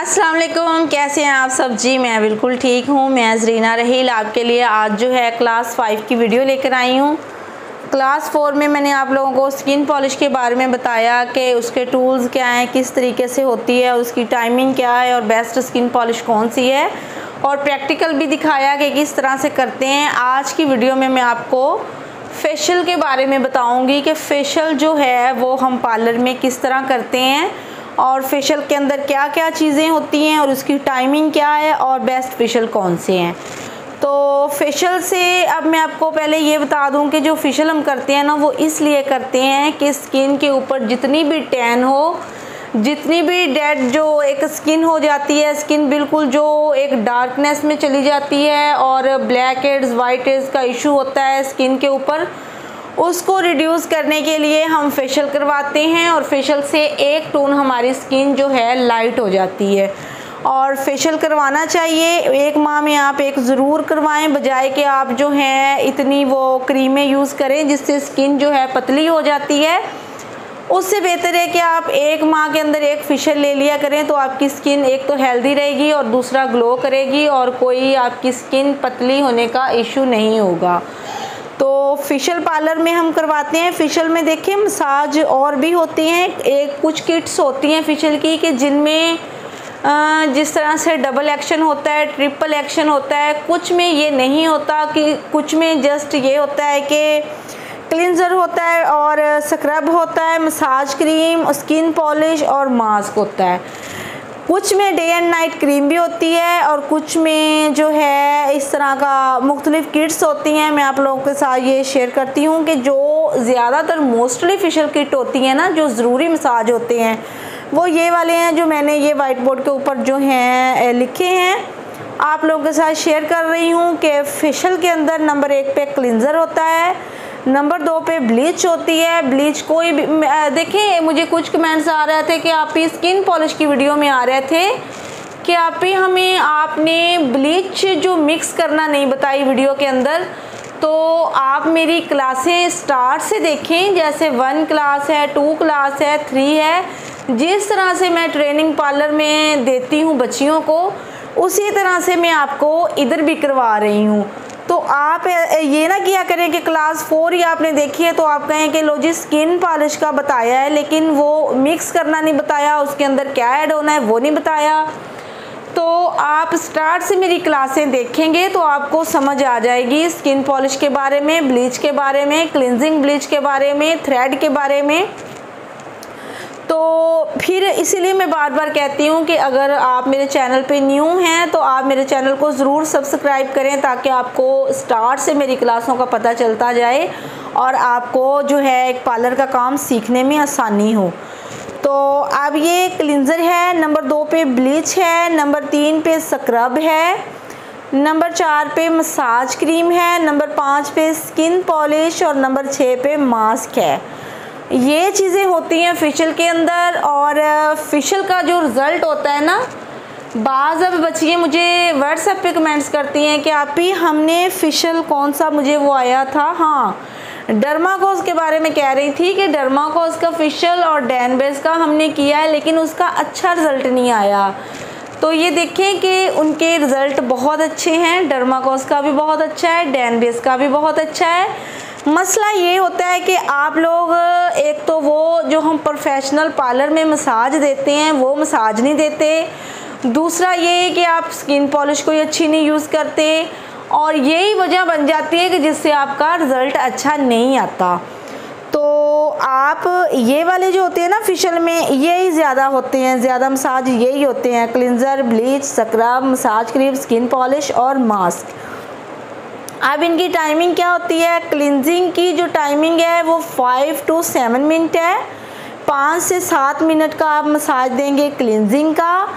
अस्सलाम वालेकुम कैसे हैं आप सब? जी, मैं बिल्कुल ठीक हूँ। मैं जरीना रहील आपके लिए आज जो है क्लास फाइव की वीडियो लेकर आई हूँ। क्लास फोर में मैंने आप लोगों को स्किन पॉलिश के बारे में बताया कि उसके टूल्स क्या हैं, किस तरीके से होती है, उसकी टाइमिंग क्या है और बेस्ट स्किन पॉलिश कौन सी है। और प्रैक्टिकल भी दिखाया कि किस तरह से करते हैं। आज की वीडियो में मैं आपको फेशियल के बारे में बताऊँगी कि फेशियल जो है वो हम पार्लर में किस तरह करते हैं और फेशियल के अंदर क्या क्या चीज़ें होती हैं और उसकी टाइमिंग क्या है और बेस्ट फेशियल कौन से हैं? तो फेशियल से अब मैं आपको पहले ये बता दूँ कि जो फेशियल हम करते हैं ना, वो इसलिए करते हैं कि स्किन के ऊपर जितनी भी टैन हो, जितनी भी डेड जो एक स्किन हो जाती है स्किन बिल्कुल जो एक डार्कनेस में चली जाती है और ब्लैक हेड्स वाइट हेड्स का इशू होता है स्किन के ऊपर। उसको रिड्यूस करने के लिए हम फेशियल करवाते हैं और फेशियल से एक टोन हमारी स्किन जो है लाइट हो जाती है। और फेशियल करवाना चाहिए, एक माह में आप एक ज़रूर करवाएँ, बजाय कि आप जो हैं इतनी वो क्रीमें यूज़ करें जिससे स्किन जो है पतली हो जाती है। उससे बेहतर है कि आप एक माह के अंदर एक फेशियल ले लिया करें तो आपकी स्किन एक तो हेल्दी रहेगी और दूसरा ग्लो करेगी और कोई आपकी स्किन पतली होने का इशू नहीं होगा। फेशियल पार्लर में हम करवाते हैं। फेशियल में देखिए मसाज और भी होती हैं। एक कुछ किट्स होती हैं फेशियल की कि जिनमें जिस तरह से डबल एक्शन होता है ट्रिपल एक्शन होता है, कुछ में ये नहीं होता कि कुछ में जस्ट ये होता है कि क्लिनज़र होता है और स्क्रब होता है मसाज क्रीम स्किन पॉलिश और मास्क होता है। कुछ में डे एंड नाइट क्रीम भी होती है और कुछ में जो है इस तरह का मुख्तलिफ़ किट्स होती हैं। मैं आप लोगों के साथ ये शेयर करती हूँ कि जो ज़्यादातर मोस्टली फेशियल किट होती हैं ना, जो ज़रूरी मसाज होते हैं, वो ये वाले हैं जो मैंने ये वाइट बोर्ड के ऊपर जो हैं लिखे हैं। आप लोगों के साथ शेयर कर रही हूँ कि फेशियल के अंदर नंबर एक पे क्लिनज़र होता है नंबर दो पे ब्लीच होती है। ब्लीच कोई भी देखिए मुझे कुछ कमेंट्स आ रहे थे कि आप ही स्किन पॉलिश की वीडियो में आ रहे थे कि आप ही हमें, आपने ब्लीच जो मिक्स करना नहीं बताई वीडियो के अंदर तो आप मेरी क्लासें स्टार्ट से देखें, जैसे वन क्लास है टू क्लास है थ्री है। जिस तरह से मैं ट्रेनिंग पार्लर में देती हूँ बच्चियों को, उसी तरह से मैं आपको इधर भी करवा रही हूँ। तो आप ये ना किया करें कि क्लास फोर ही आपने देखी है तो आप कहें कि लो जी स्किन पॉलिश का बताया है, लेकिन वो मिक्स करना नहीं बताया, उसके अंदर क्या ऐड होना है, वो नहीं बताया। तो आप स्टार्ट से मेरी क्लासें देखेंगे तो आपको समझ आ जाएगी स्किन पॉलिश के बारे में ब्लीच के बारे में क्लिनजिंग ब्लीच के बारे में थ्रेड के बारे में। तो फिर इसीलिए मैं बार बार कहती हूँ कि अगर आप मेरे चैनल पे न्यू हैं तो आप मेरे चैनल को ज़रूर सब्सक्राइब करें ताकि आपको स्टार्ट से मेरी क्लासों का पता चलता जाए और आपको जो है एक पार्लर का काम सीखने में आसानी हो। तो अब ये क्लिनज़र है, नंबर दो पे ब्लीच है, नंबर तीन पे स्क्रब है, नंबर चार पे मसाज क्रीम है, नंबर पाँच पे स्किन पॉलिश और नंबर छः पे मास्क है। ये चीज़ें होती हैं फेशियल के अंदर और फेशियल का जो रिज़ल्ट होता है ना, बाज़ अब बच्चियाँ मुझे व्हाट्सएप पे कमेंट्स करती हैं कि आप ही हमने फेशियल कौन सा मुझे वो आया था? हाँ डर्माकोस के बारे में कह रही थी कि डर्माकोस का फेशियल और डैनबेस का हमने किया है, लेकिन उसका अच्छा रिज़ल्ट नहीं आया। तो ये देखें कि उनके रिज़ल्ट बहुत अच्छे हैं डर्माकोस का भी बहुत अच्छा है डैनबेस का भी बहुत अच्छा है। मसला ये होता है कि आप लोग, एक तो वो जो हम प्रोफेशनल पार्लर में मसाज देते हैं, वो मसाज नहीं देते। दूसरा ये है कि आप स्किन पॉलिश कोई अच्छी नहीं यूज़ करते। और यही वजह बन जाती है कि जिससे आपका रिज़ल्ट अच्छा नहीं आता। तो आप ये वाले जो होते हैं ना फेशियल में, यही ज़्यादा होते हैं, ज़्यादा मसाज यही होते हैं। Cleanser bleach scrub massage cream skin polish और मास्क अब इनकी टाइमिंग क्या होती है? क्लिनजिंग की जो टाइमिंग है, वो फाइव टू सेवन मिनट है। पाँच से सात मिनट का आप मसाज देंगे क्लिनजिंग का।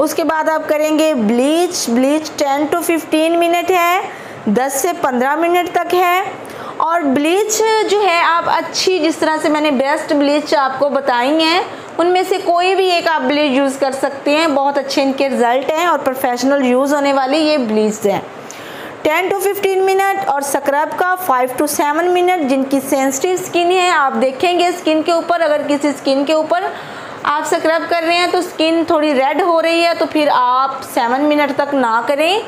उसके बाद आप करेंगे bleach bleach ten to fifteen minute है। दस से पंद्रह मिनट तक है। और ब्लीच जो है, आप अच्छी जिस तरह से मैंने बेस्ट ब्लीच आपको बताई हैं, उनमें से कोई भी एक आप ब्लीच यूज़ कर सकते हैं। बहुत अच्छे इनके रिज़ल्ट हैं और प्रोफेशनल यूज़ होने वाली ये ब्लीच हैं। 10 टू 15 मिनट और स्क्रब का 5 टू 7 मिनट, जिनकी सेंसिटिव स्किन है, आप देखेंगे स्किन के ऊपर। अगर किसी स्किन के ऊपर आप स्क्रब कर रहे हैं तो स्किन थोड़ी रेड हो रही है तो फिर आप सेवन मिनट तक ना करें।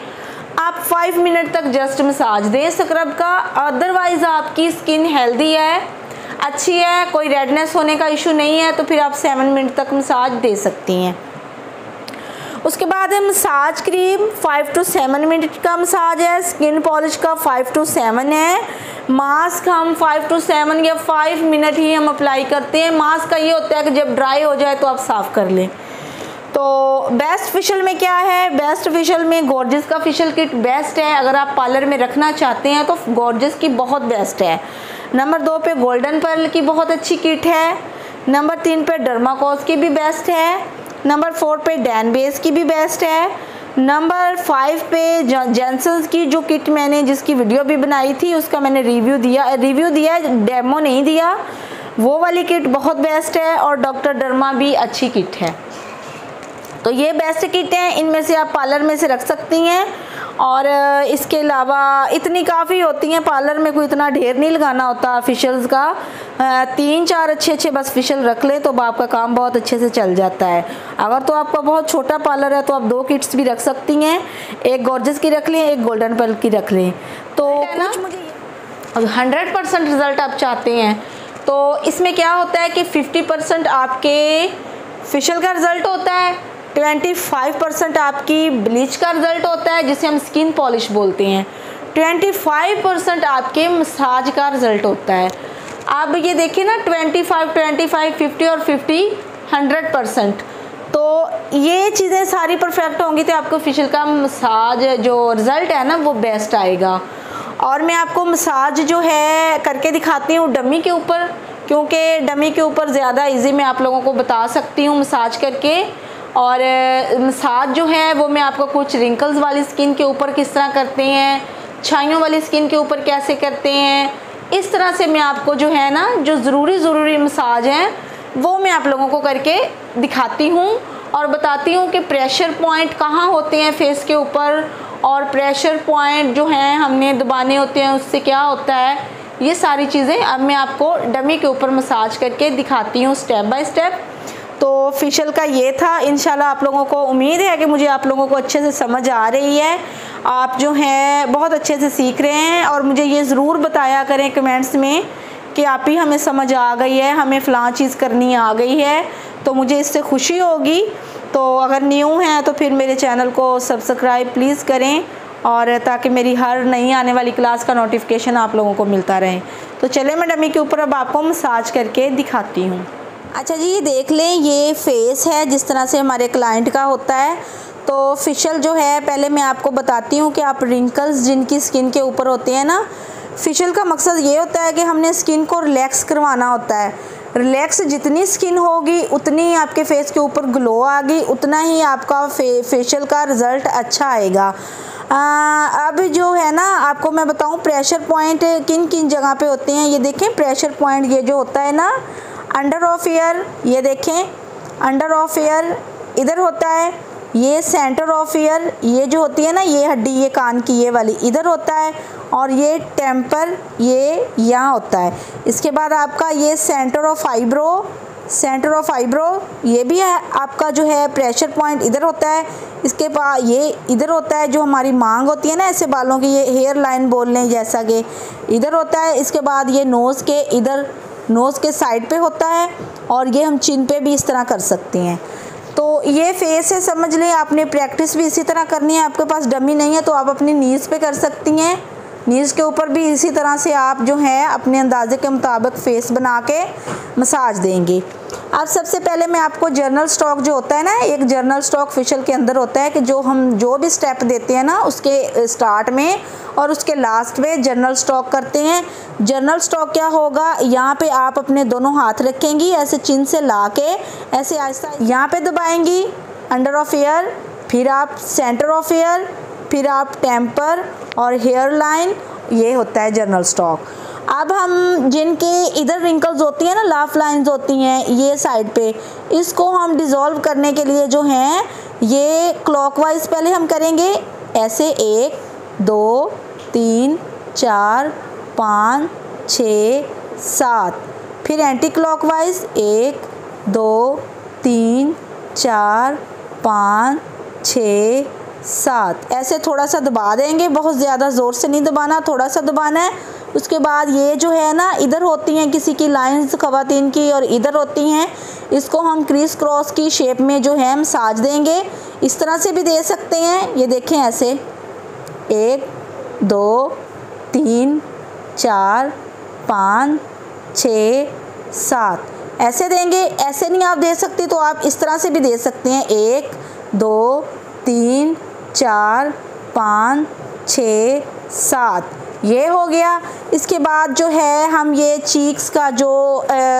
आप फाइव मिनट तक जस्ट मसाज दें स्क्रब का। अदरवाइज़ आपकी स्किन हेल्दी है, अच्छी है, कोई रेडनेस होने का इशू नहीं है तो फिर आप सेवन मिनट तक मसाज दे सकती हैं। उसके बाद है massage cream five to seven minute का मसाज है। स्किन पॉलिश का फाइव टू सेवन है। मास्क हम फाइव टू सेवन या फाइव मिनट ही हम अप्लाई करते हैं। मास्क का ये होता है कि जब ड्राई हो जाए तो आप साफ़ कर लें। तो बेस्ट फेशियल में क्या है? बेस्ट फेशियल में गॉर्जिस का फेशियल किट बेस्ट है। अगर आप पार्लर में रखना चाहते हैं तो गॉर्जिस की बहुत बेस्ट है। नंबर दो पे गोल्डन पर्ल की बहुत अच्छी किट है। नंबर तीन पे डर्माकोस की भी बेस्ट है। नंबर फोर पे डैन बेस की भी बेस्ट है। नंबर फाइव पे जेंसन्स की जो किट मैंने, जिसकी वीडियो भी बनाई थी, उसका मैंने रिव्यू दिया रिव्यू दिया डेमो नहीं दिया। वो वाली किट बहुत बेस्ट है और डॉक्टर डर्मा भी अच्छी किट है। तो ये बेस्ट किट हैं, इनमें से आप पार्लर में से रख सकती हैं। और इसके अलावा इतनी काफ़ी होती हैं पार्लर में कोई इतना ढेर नहीं लगाना होता फिशल्स का। तीन चार अच्छे अच्छे बस फिशल रख लें तो आपका काम बहुत अच्छे से चल जाता है। अगर तो आपका बहुत छोटा पार्लर है तो आप दो किट्स भी रख सकती हैं एक गॉर्जस की रख लें एक गोल्डन पर्ल की रख लें। तो कुछ मुझे हंड्रेड परसेंट रिज़ल्ट आप चाहते हैं तो इसमें क्या होता है कि फिफ्टी परसेंट आपके फिशल का रिज़ल्ट होता है 25 परसेंट आपकी ब्लीच का रिज़ल्ट होता है जिसे हम स्किन पॉलिश बोलते हैं। 25 परसेंट आपके मसाज का रिज़ल्ट होता है। अब ये देखिए ना 25, 25, 50 और 50 100 परसेंट। तो ये चीज़ें सारी परफेक्ट होंगी तो आपको फेशियल का मसाज जो रिज़ल्ट है ना वो बेस्ट आएगा। और मैं आपको मसाज जो है करके दिखाती हूँ डमी के ऊपर क्योंकि डमी के ऊपर ज़्यादा इजी मैं आप लोगों को बता सकती हूँ मसाज करके। और मसाज जो है, वो मैं आपको कुछ रिंकल्स वाली स्किन के ऊपर किस तरह करते हैं, छाइयों वाली स्किन के ऊपर कैसे करते हैं, इस तरह से मैं आपको जो है ना, जो ज़रूरी ज़रूरी मसाज हैं, वो मैं आप लोगों को करके दिखाती हूँ और बताती हूँ कि प्रेशर पॉइंट कहाँ होते हैं फेस के ऊपर और प्रेशर पॉइंट जो हैं, हमने दबाने होते हैं, उससे क्या होता है, ये सारी चीज़ें अब मैं आपको डमी के ऊपर मसाज करके दिखाती हूँ स्टेप बाय स्टेप तो फिशल का ये था। इन आप लोगों को उम्मीद है कि मुझे आप लोगों को अच्छे से समझ आ रही है। आप जो हैं, बहुत अच्छे से सीख रहे हैं और मुझे ये ज़रूर बताया करें कमेंट्स में कि आप ही हमें समझ आ गई है, हमें फ़लाँ चीज़ करनी आ गई है तो मुझे इससे खुशी होगी। तो अगर न्यू हैं तो फिर मेरे चैनल को सब्सक्राइब प्लीज़ करें और ताकि मेरी हर नई आने वाली क्लास का नोटिफिकेशन आप लोगों को मिलता रहे। तो चले मैं डमी के ऊपर अब आपको मसाज करके दिखाती हूँ। अच्छा जी ये देख लें ये फेस है जिस तरह से हमारे क्लाइंट का होता है। तो फिशल जो है पहले मैं आपको बताती हूँ कि आप रिंकल्स जिनकी स्किन के ऊपर होते हैं ना फिशल का मकसद ये होता है कि हमने स्किन को रिलैक्स करवाना होता है। रिलैक्स जितनी स्किन होगी उतनी आपके फेस के ऊपर ग्लो आएगी उतना ही आपका फे, फेशियल का रिज़ल्ट अच्छा आएगा। आ, अब जो है ना आपको मैं बताऊँ प्रेशर पॉइंट किन किन जगह पे होते हैं ये देखें प्रेशर पॉइंट ये जो होता है ना अंडर ऑफ़ ईयर ये देखें, अंडर ऑफ़ ईयर इधर होता है, ये सेंटर ऑफ़ ईयर ये जो होती है ना, ये हड्डी, ये कान की ये वाली, इधर होता है, और ये टेम्पर, ये यहाँ होता है। इसके बाद आपका ये centre of eyebrow, centre of eyebrow, ये भी है, आपका जो है प्रेशर पॉइंट इधर होता है। इसके बाद ये इधर होता है जो हमारी मांग होती है ना, ऐसे बालों की, ये हेयर लाइन बोल लें जैसा कि, इधर होता है, इसके बाद ये नोज़ के इधर नोज़ के साइड पे होता है और ये हम चिन पे भी इस तरह कर सकते हैं। तो ये फेस है, समझ लें, आपने प्रैक्टिस भी इसी तरह करनी है, आपके पास डमी नहीं है तो आप अपनी नीज़ पे कर सकती हैं। नीज़ के ऊपर भी इसी तरह से आप जो है, अपने अंदाजे के मुताबिक फेस बना के मसाज देंगे। अब सबसे पहले मैं आपको जर्नल स्टॉक जो होता है ना, एक जर्नल स्टॉक फेशियल के अंदर होता है कि जो हम जो भी स्टेप देते हैं ना, उसके स्टार्ट में और उसके लास्ट में जर्नल स्टॉक करते हैं। जर्नल स्टॉक क्या होगा? यहाँ पे आप अपने दोनों हाथ रखेंगी, ऐसे चिन से ला के ऐसे आहिस्ता यहाँ पे दबाएँगी अंडर ऑफ़ एयर फिर आप सेंटर ऑफ़ एयर फिर आप टेम्पर और हेयर लाइन ये होता है जर्नल स्टॉक अब हम जिनके इधर रिंकल्स होती हैं ना लाफ लाइंस होती हैं, ये साइड पे, इसको हम डिज़ोल्व करने के लिए जो हैं, ये क्लॉकवाइज पहले हम करेंगे, ऐसे एक, दो, तीन, चार, पाँच, छ, सात। फिर एंटी क्लॉकवाइज एक, दो, तीन, चार, पाँच, छ सात। ऐसे थोड़ा सा दबा देंगे, बहुत ज़्यादा ज़ोर से नहीं दबाना, थोड़ा सा दबाना है। उसके बाद ये जो है ना, इधर होती हैं किसी की लाइंस खवातीन की और इधर होती हैं। इसको हम क्रीस क्रॉस की शेप में जो है, हम साज देंगे। इस तरह से भी दे सकते हैं। ये देखें ऐसे। एक, दो, तीन, चार, पाँच, छ, सात। ऐसे देंगे। ऐसे नहीं आप दे सकते तो आप इस तरह से भी दे सकते हैं। एक, दो, तीन चार, पाँच, छ, सात। ये हो गया। इसके बाद जो है, हम ये चीक्स का जो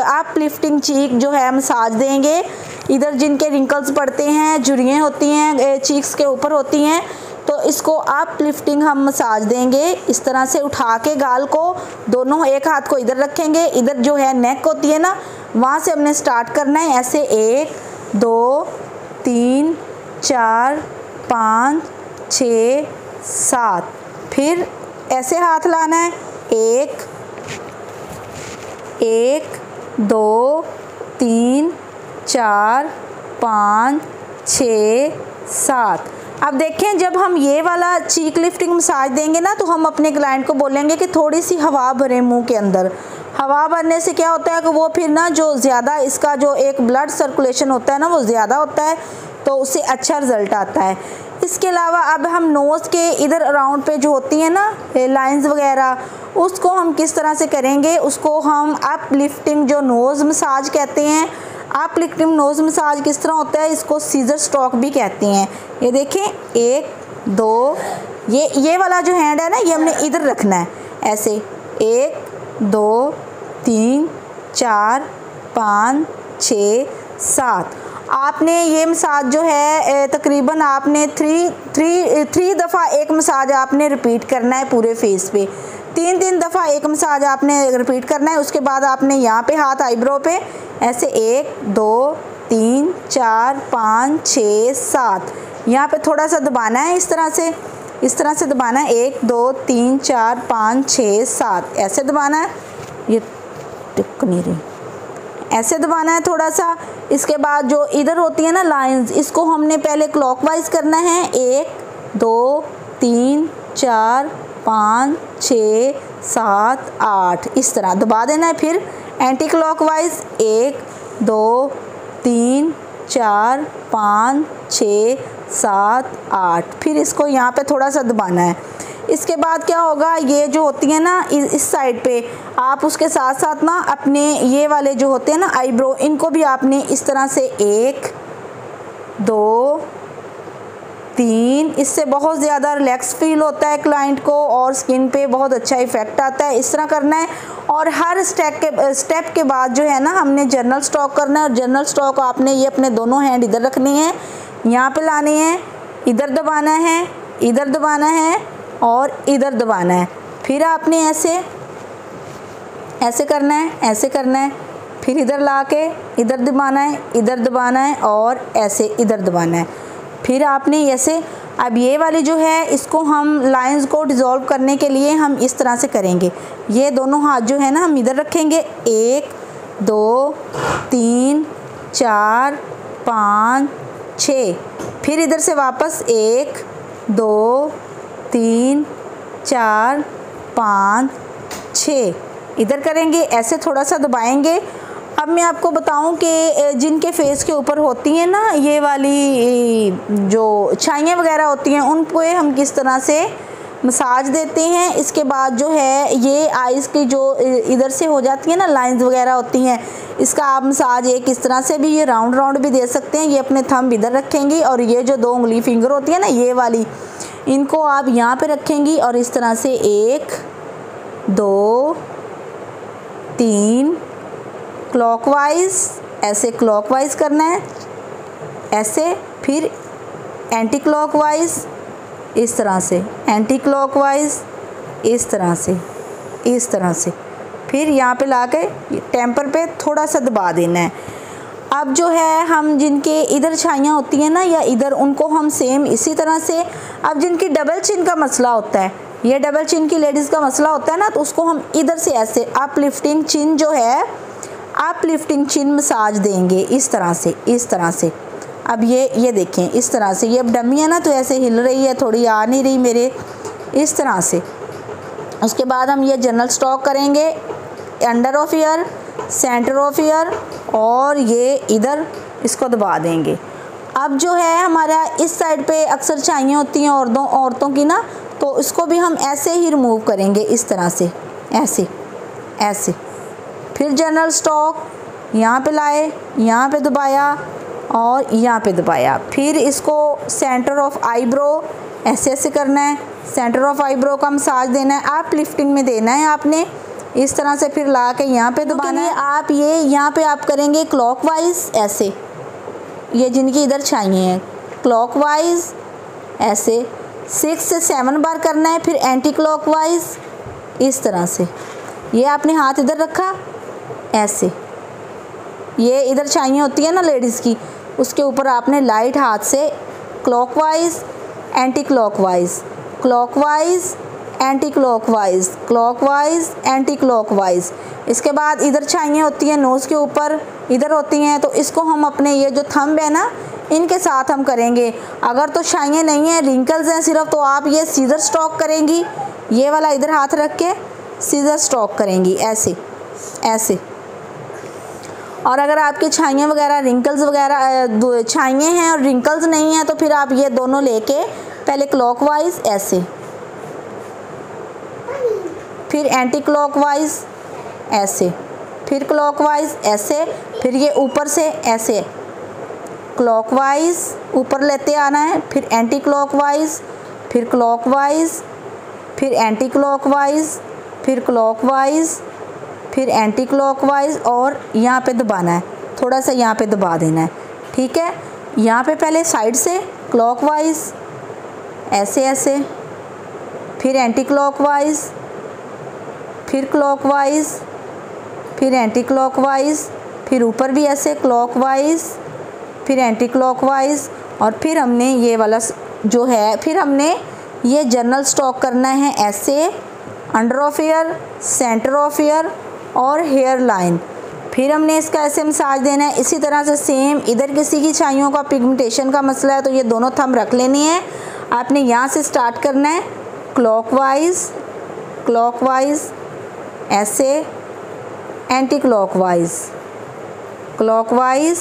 आप लिफ्टिंग चीक जो है मसाज देंगे। इधर जिनके रिंकल्स पड़ते हैं जुड़ियाँ होती हैं चीक्स के ऊपर होती हैं तो इसको आप लिफ्टिंग हम मसाज देंगे। इस तरह से उठा के गाल को दोनों एक हाथ को इधर रखेंगे। इधर जो है नेक होती है ना, वहाँ से हमने स्टार्ट करना है। ऐसे एक, दो, तीन, चार पाँच, छ, सात। फिर ऐसे हाथ लाना है। एक एक, दो, तीन, चार, पाँच, छ, सात। अब देखें, जब हम ये वाला चीक लिफ्टिंग मसाज देंगे ना तो हम अपने क्लाइंट को बोलेंगे कि थोड़ी सी हवा भरें मुँह के अंदर। हवा भरने से क्या होता है कि वो फिर ना जो ज़्यादा इसका जो एक ब्लड सर्कुलेशन होता है ना, वो ज़्यादा होता है। तो उससे अच्छा रिज़ल्ट आता है। इसके अलावा अब हम नोज़ के इधर अराउंड पे जो होती हैं ना लाइंस वगैरह, उसको हम किस तरह से करेंगे? उसको हम अप लिफ्टिंग जो नोज़ मसाज कहते हैं अप लिफ्टिंग नोज़ मसाज किस तरह होता है? इसको सीजर स्टॉक भी कहते हैं। ये देखें, एक, दो, ये ये वाला जो हैंड है ना, ये हमने इधर रखना है। ऐसे, एक, दो, तीन, चार, पाँच, छ, सात। आपने ये मसाज जो है तकरीबन आपने थ्री थ्री थ्री दफ़ा एक मसाज आपने रिपीट करना है पूरे फेस पे। तीन तीन दफ़ा एक मसाज आपने रिपीट करना है, उसके बाद आपने यहाँ पे हाथ आईब्रो पे, ऐसे एक, दो, तीन, चार, पाँच, छः, सात। यहाँ पे थोड़ा सा दबाना है इस तरह से। इस तरह से दबाना है, एक, दो, तीन, चार, पाँच, छः, सात। ऐसे दबाना है। ये टिक नहीं रही। ऐसे दबाना है थोड़ा सा। इसके बाद जो इधर होती है ना लाइंस इसको हमने पहले क्लॉकवाइज करना है। एक, दो, तीन, चार, पाँच, छ, सात, आठ। इस तरह दबा देना है फिर। एंटी क्लॉकवाइज एक, दो, तीन, चार, पाँच, छ, सात, आठ। फिर इसको यहाँ पे थोड़ा सा दबाना है। इसके बाद क्या होगा, ये जो होती है ना, इस साइड पे, आप उसके साथ साथ ना अपने ये वाले जो होते हैं ना आईब्रो इनको भी आपने इस तरह से एक, दो, तीन, इससे बहुत ज़्यादा रिलैक्स फील होता है क्लाइंट को और स्किन पे बहुत अच्छा इफ़ेक्ट आता है। इस तरह करना है और हर स्टेप के स्टेप के बाद जो है ना, हमने जर्नल स्टॉक करना है और जर्नल स्टॉक आपने ये अपने दोनों हैंड इधर रखनी है, यहाँ पे लानी है, इधर दबाना है, इधर दबाना है और इधर दबाना है। फिर आपने ऐसे ऐसे करना है, ऐसे करना है। फिर इधर ला के इधर दबाना है, इधर दबाना है और ऐसे इधर दबाना है। फिर आपने ऐसे, अब ये वाली जो है, इसको हम लाइंस को डिज़ोल्व करने के लिए हम इस तरह से करेंगे। ये दोनों हाथ जो है ना, हम इधर रखेंगे। एक, दो, तीन, चार, पाँच, छ। फिर इधर से वापस एक, दो तीन, चार, पाँच, छ। इधर करेंगे, ऐसे थोड़ा सा दबाएँगे। अब मैं आपको बताऊँ कि जिनके फेस के ऊपर होती हैं ना, ये वाली जो छाइयाँ वगैरह होती हैं उन पे हम किस तरह से मसाज देते हैं? इसके बाद जो है, ये आइज़ की जो इधर से हो जाती है ना लाइंस वगैरह होती हैं, इसका आप मसाज एक इस तरह से भी, ये राउंड राउंड भी दे सकते हैं। ये अपने थम इधर रखेंगी और ये जो दो उंगली फिंगर होती है ना, ये वाली इनको आप यहाँ पे रखेंगी और इस तरह से एक, दो, तीन क्लॉकवाइज ऐसे क्लॉकवाइज करना है, ऐसे, फिर एंटी क्लॉकवाइज इस तरह से एंटी क्लॉकवाइज इस तरह से, इस तरह से, फिर यहाँ पे ला के टेम्पर पे थोड़ा सा दबा देना है। अब जो है, हम जिनके इधर छाइयाँ होती हैं ना, या इधर उनको हम सेम इसी तरह से, अब जिनकी डबल चिन का मसला होता है, ये डबल चिन की लेडीज़ का मसला होता है ना तो उसको हम इधर से ऐसे अप लिफ्टिंग चिन जो है आप लिफ्टिंग चिन मसाज देंगे, इस तरह से, इस तरह से। अब ये ये देखें, इस तरह से, ये अब डमी है ना तो ऐसे हिल रही है, थोड़ी आ नहीं रही मेरे, इस तरह से। उसके बाद हम ये जनरल स्टॉक करेंगे under of ear centre of ear और ये इधर इसको दबा देंगे। अब जो है हमारा इस साइड पे अक्सर चाहिए होती हैं औरतों औरतों की ना तो इसको भी हम ऐसे ही रिमूव करेंगे इस तरह से, ऐसे ऐसे। फिर जनरल स्टॉक यहाँ पे लाए, यहाँ पे दबाया और यहाँ पे दबाया। फिर इसको सेंटर ऑफ़ आईब्रो ऐसे ऐसे करना है। सेंटर ऑफ़ आईब्रो का मसाज देना है। आप लिफ्टिंग में देना है आपने। इस तरह से फिर ला के यहाँ पे दबाना है। आप ये यहाँ पे आप करेंगे क्लॉकवाइज ऐसे। ये जिनकी इधर चाहिए हैं क्लॉकवाइज ऐसे। सिक्स से सेवन बार करना है फिर एंटी क्लॉकवाइज इस तरह से। ये आपने हाथ इधर रखा ऐसे। ये इधर चाहिए होती है ना लेडीज़ की उसके ऊपर आपने लाइट हाथ से clockwise anti clockwise clockwise anti clockwise clockwise anti clockwise इसके बाद इधर छाइयाँ होती हैं नोज़ के ऊपर इधर होती हैं तो इसको हम अपने ये जो थंब है ना, इनके साथ हम करेंगे। अगर तो छाइयाँ नहीं हैं रिंकल्स हैं सिर्फ़ तो आप ये सीज़र स्टॉक करेंगी। ये वाला इधर हाथ रख के सीज़र स्टॉक करेंगी, ऐसे ऐसे। और अगर आपकी छाइयाँ वगैरह रिंकल्स वगैरह छाइयाँ हैं और रिंकल्स नहीं हैं तो फिर आप ये दोनों लेके पहले क्लॉकवाइज ऐसे। फिर एंटी क्लॉकवाइज ऐसे। फिर क्लॉकवाइज ऐसे। फिर ये ऊपर से, ऐसे। क्लॉकवाइज ऊपर लेते आना है, फिर एंटी क्लॉकवाइज फिर क्लॉकवाइज फिर एंटी क्लॉकवाइज फिर क्लॉकवाइज फिर एंटी क्लॉकवाइज और यहाँ पे दबाना है। थोड़ा सा यहाँ पे दबा देना है। ठीक है? यहाँ पे पहले साइड से क्लॉकवाइज ऐसे ऐसे। फिर एंटी क्लॉकवाइज फिर क्लॉकवाइज फिर एंटी क्लॉकवाइज फिर ऊपर भी ऐसे क्लॉकवाइज फिर एंटी क्लॉकवाइज और फिर हमने ये वाला जो है, फिर हमने ये जर्नल स्टॉक करना है ऐसे under of ear centre of ear और हेयर लाइन फिर हमने इसका ऐसे मसाज देना है, इसी तरह से सेम इधर किसी की छाइयों का पिगमेंटेशन का मसला है तो ये दोनों थम रख लेनी है। आपने यहाँ से स्टार्ट करना है क्लॉकवाइज क्लॉकवाइज ऐसे anti clockwise clockwise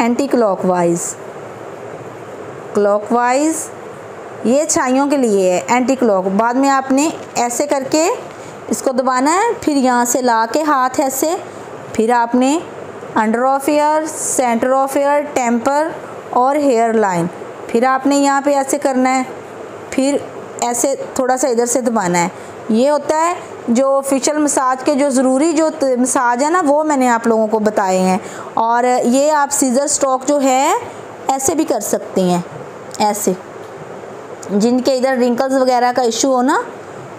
anti clockwise clockwise ये छाइयों के लिए है एंटी क्लॉक बाद में आपने ऐसे करके इसको दबाना है, फिर यहाँ से ला के हाथ ऐसे, फिर आपने under of ear centre of ear temple और हेयर लाइन फिर आपने यहाँ पे ऐसे करना है, फिर ऐसे थोड़ा सा इधर से दबाना है। ये होता है जो फिशल मसाज के जो ज़रूरी जो मसाज है ना, वो मैंने आप लोगों को बताए हैं। और ये आप सीज़र स्टॉक जो है, ऐसे भी कर सकती हैं, ऐसे। जिनके इधर रिंकल्स वगैरह का इशू हो ना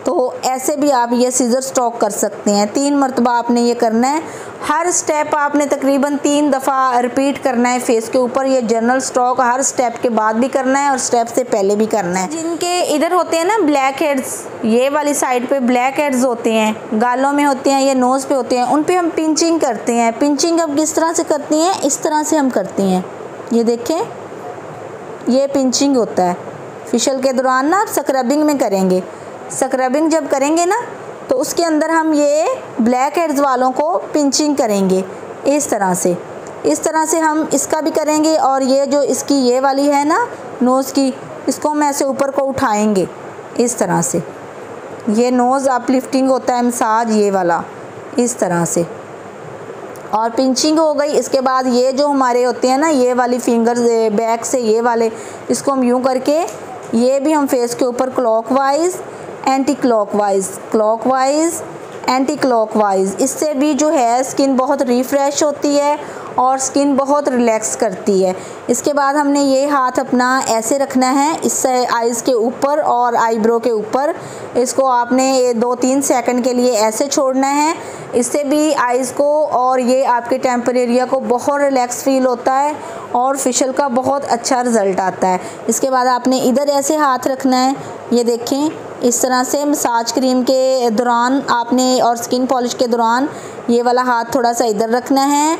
तो ऐसे भी आप ये सीज़र स्टॉक कर सकते हैं। तीन मरतबा आपने ये करना है। हर स्टेप आपने तकरीबन तीन दफ़ा रिपीट करना है फेस के ऊपर। ये जनरल स्टॉक हर स्टेप के बाद भी करना है और स्टेप से पहले भी करना है। जिनके इधर होते हैं ना ब्लैक हेड्स ये वाली साइड पे ब्लैक हेड्स होते हैं, गालों में होते हैं, या नोज़ पे होते हैं, उन पे हम पिंचिंग करते हैं। पिंचिंग अब किस तरह से करती हैं? इस तरह से हम करते हैं। ये देखें, ये पिंचिंग होता है। फिशल के दौरान ना आप स्क्रबिंग में करेंगे। स्क्रबिंग जब करेंगे ना तो उसके अंदर हम ये ब्लैक हेड्स वालों को पिंचिंग करेंगे इस तरह से। इस तरह से हम इसका भी करेंगे और ये जो इसकी ये वाली है ना नोज़ की, इसको हम ऐसे ऊपर को उठाएँगे इस तरह से। ये नोज़ अपलिफ्टिंग होता है मसाज, ये वाला, इस तरह से। और पिंचिंग हो गई, इसके बाद ये जो हमारे होते हैं ना, ये वाली फिंगर्स बैक से ये वाले, इसको हम यूँ करके, ये भी हम फेस के ऊपर clockwise anti clockwise clockwise anti clockwise इससे भी जो है स्किन बहुत रिफ़्रेश होती है और स्किन बहुत रिलैक्स करती है। इसके बाद हमने ये हाथ अपना ऐसे रखना है, इससे आइज़ के ऊपर और आईब्रो के ऊपर। इसको आपने ये दो तीन सेकंड के लिए ऐसे छोड़ना है। इससे भी आइज़ को और ये आपके टेम्पर एरिया को बहुत रिलैक्स फील होता है और फिशल का बहुत अच्छा रिज़ल्ट आता है। इसके बाद आपने इधर ऐसे हाथ रखना है, ये देखें। इस तरह से मसाज क्रीम के दौरान आपने और स्किन पॉलिश के दौरान ये वाला हाथ थोड़ा सा इधर रखना है,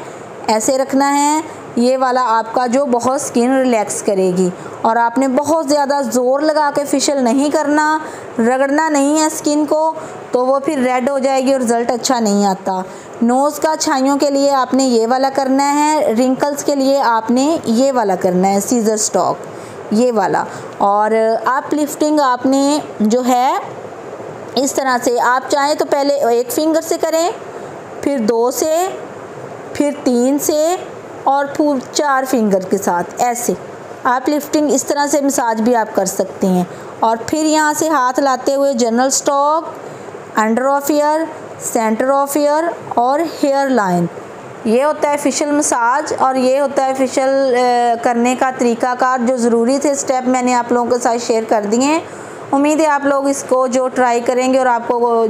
ऐसे रखना है, ये वाला आपका जो बहुत स्किन रिलैक्स करेगी। और आपने बहुत ज़्यादा ज़ोर लगा के फेशियल नहीं करना, रगड़ना नहीं है स्किन को तो वो फिर रेड हो जाएगी और रिज़ल्ट अच्छा नहीं आता। नोज़ का छाइयों के लिए आपने ये वाला करना है, रिंकल्स के लिए आपने ये वाला करना है, सीज़र स्टॉक। ये वाला। और आप लिफ्टिंग आपने जो है, इस तरह से, आप चाहें तो पहले एक फिंगर से करें, फिर दो से, फिर तीन से, और फूल चार फिंगर के साथ, ऐसे। आप लिफ्टिंग इस तरह से मसाज भी आप कर सकते हैं। और फिर यहाँ से हाथ लाते हुए general stroke under of ear centre of ear और हेयर लाइन ये होता है फिशल मसाज और ये होता है फिशल करने का तरीक़ाकार जो ज़रूरी थे स्टेप मैंने आप लोगों के साथ शेयर कर दिए हैं। उम्मीद है आप लोग इसको जो ट्राई करेंगे और आपको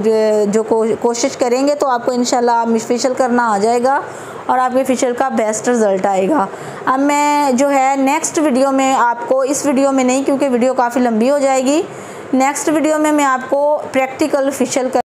जो कोशिश करेंगे तो आपको इंशाल्लाह फिशल करना आ जाएगा और आपके फेशियल का बेस्ट रिज़ल्ट आएगा। अब मैं जो है नेक्स्ट वीडियो में आपको, इस वीडियो में नहीं क्योंकि वीडियो काफ़ी लंबी हो जाएगी नेक्स्ट वीडियो में मैं आपको प्रैक्टिकल फिशल कर